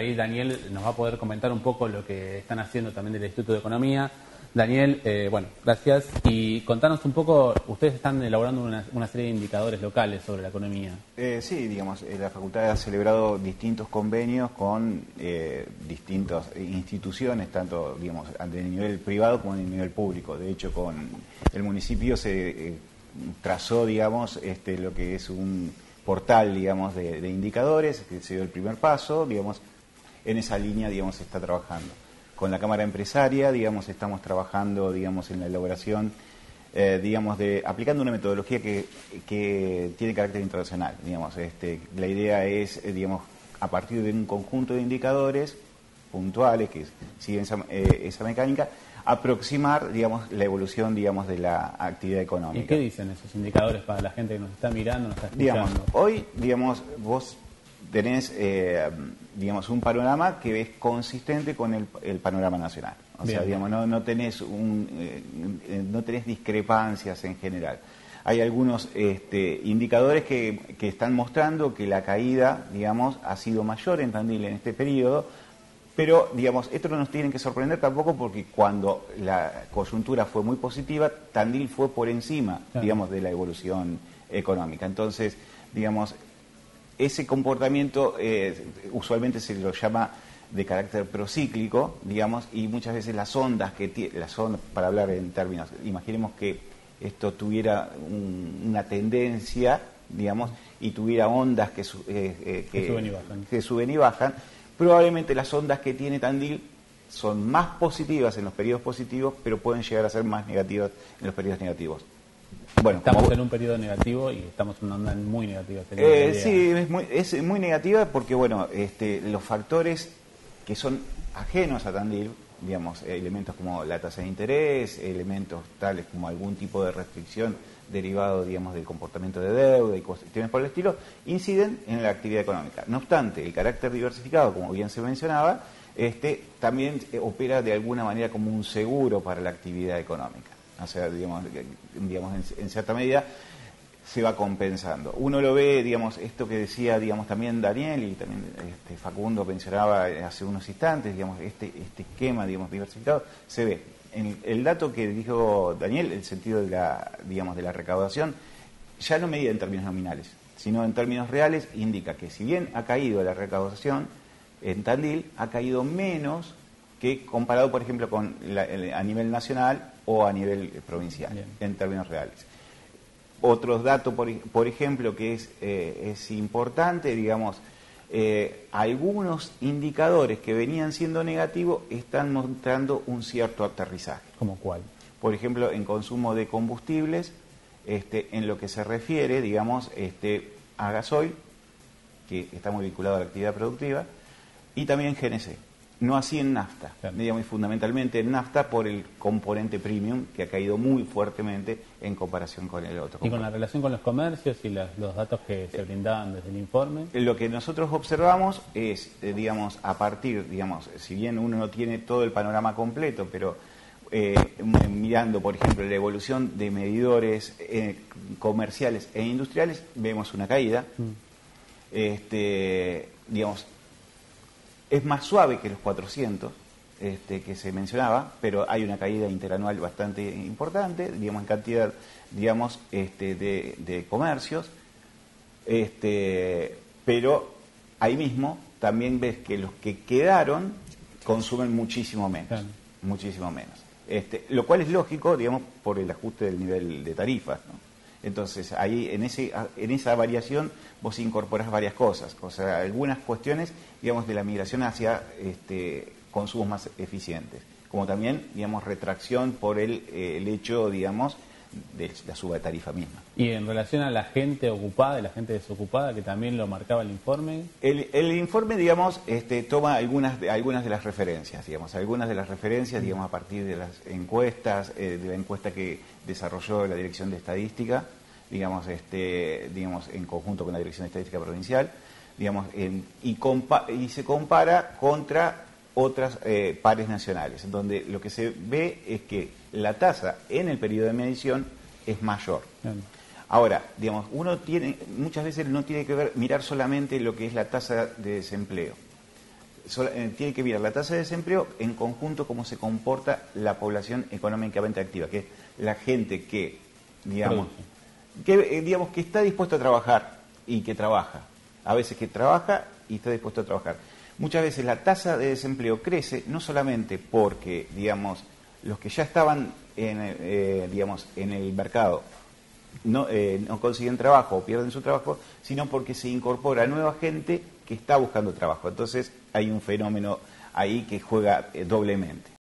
Ahí Daniel nos va a poder comentar un poco lo que están haciendo también del Instituto de Economía. Daniel, eh, bueno, gracias. Y contanos un poco, ustedes están elaborando una, serie de indicadores locales sobre la economía. Eh, sí, digamos, eh, la facultad ha celebrado distintos convenios con distintas instituciones, tanto digamos, a nivel privado como a nivel público. De hecho, con el municipio se trazó, digamos, este, lo que es un portal, digamos, de, de indicadores, que se dio el primer paso, digamos, en esa línea, digamos, se está trabajando. Con la Cámara Empresaria, digamos, estamos trabajando, digamos, en la elaboración, eh, digamos, de aplicando una metodología que, que tiene carácter internacional, digamos. Este, la idea es, eh, digamos, a partir de un conjunto de indicadores puntuales que siguen esa, eh, esa mecánica, aproximar, digamos, la evolución, digamos, de la actividad económica. ¿Y qué dicen esos indicadores para la gente que nos está mirando, nos está escuchando? Digamos, hoy, digamos, vos tenés, eh, digamos, un panorama que es consistente con el, panorama nacional. O sea, digamos, no, no, tenés un, eh, no tenés discrepancias en general. Hay algunos este, indicadores que, que, están mostrando que la caída, digamos, ha sido mayor en Tandil en este periodo, pero, digamos, esto no nos tiene que sorprender tampoco porque cuando la coyuntura fue muy positiva, Tandil fue por encima, digamos, de la evolución económica. Entonces, digamos, ese comportamiento eh, usualmente se lo llama de carácter procíclico, digamos, y muchas veces las ondas que tiene, las ondas, para hablar en términos, imaginemos que esto tuviera una tendencia, digamos, y tuviera ondas que, eh, eh, suben y bajan. que suben y bajan, probablemente las ondas que tiene Tandil son más positivas en los periodos positivos, pero pueden llegar a ser más negativas en los periodos negativos. Bueno, estamos en un periodo negativo y estamos en una onda muy negativa. Eh, sí, es muy, es muy negativa porque, bueno, este, los factores que son ajenos a Tandil, digamos, elementos como la tasa de interés, elementos tales como algún tipo de restricción derivado, digamos, del comportamiento de deuda y cuestiones por el estilo, inciden en la actividad económica. No obstante, el carácter diversificado, como bien se mencionaba, este, también eh, opera de alguna manera como un seguro para la actividad económica o sea, digamos, digamos en, cierta medida se va compensando. Uno lo ve, digamos, esto que decía, digamos, también Daniel y también este, Facundo mencionaba hace unos instantes, digamos, este, este esquema, digamos, diversificado, se ve. El dato que dijo Daniel, el sentido de la, digamos, de la recaudación, ya no medida en términos nominales, sino en términos reales, indica que si bien ha caído la recaudación, en Tandil ha caído menos que comparado, por ejemplo, con a nivel nacional o a nivel provincial, en términos reales. Otros datos, por, ejemplo, que es, eh, es importante, digamos, eh, algunos indicadores que venían siendo negativos están mostrando un cierto aterrizaje. ¿Como cuál? Por ejemplo, en consumo de combustibles, este, en lo que se refiere, digamos, este, a gasoil, que está muy vinculado a la actividad productiva, y también GNC. No así en nafta, digamos, fundamentalmente en nafta por el componente premium que ha caído muy fuertemente en comparación con el otro. ¿Y con la relación con los comercios y los datos que se brindaban desde el informe? Lo que nosotros observamos es, eh, digamos, a partir, digamos, si bien uno no tiene todo el panorama completo, pero eh, mirando, por ejemplo, la evolución de medidores eh, comerciales e industriales, vemos una caída. Mm. Este, digamos, es más suave que los 400 este, que se mencionaba, pero hay una caída interanual bastante importante, digamos, en cantidad, digamos, este, de, comercios. Este, pero ahí mismo también ves que los que quedaron consumen muchísimo menos, muchísimo menos. Este, lo cual es lógico, digamos, por el ajuste del nivel de tarifas. ¿no? Entonces, ahí en, ese, en esa variación vos incorporás varias cosas, o sea, algunas cuestiones, digamos, de la migración hacia este, consumos más eficientes, como también, digamos, retracción por el, eh, el hecho, digamos, de la suba de tarifa misma. Y en relación a la gente ocupada y la gente desocupada, que también lo marcaba el informe. El, el informe, digamos, este, toma algunas de, algunas de las referencias, digamos, algunas de las referencias, digamos, a partir de las encuestas, eh, de la encuesta que desarrolló la Dirección de Estadística, digamos, este, digamos, en conjunto con la Dirección de Estadística Provincial, digamos, y, y se compara contra otras eh, pares nacionales, donde lo que se ve es que la tasa en el periodo de medición es mayor. Ahora, digamos, uno tiene, muchas veces no tiene que ver, mirar solamente lo que es la tasa de desempleo, eh, tiene que mirar la tasa de desempleo en conjunto cómo se comporta la población económicamente activa, que es la gente que, digamos, que, eh, digamos, que está dispuesto a trabajar y que trabaja. A veces que trabaja y está dispuesto a trabajar. Muchas veces la tasa de desempleo crece no solamente porque, digamos, los que ya estaban en, eh, digamos, en el mercado eh, no consiguen trabajo o pierden su trabajo, sino porque se incorpora nueva gente que está buscando trabajo. Entonces hay un fenómeno ahí que juega doblemente.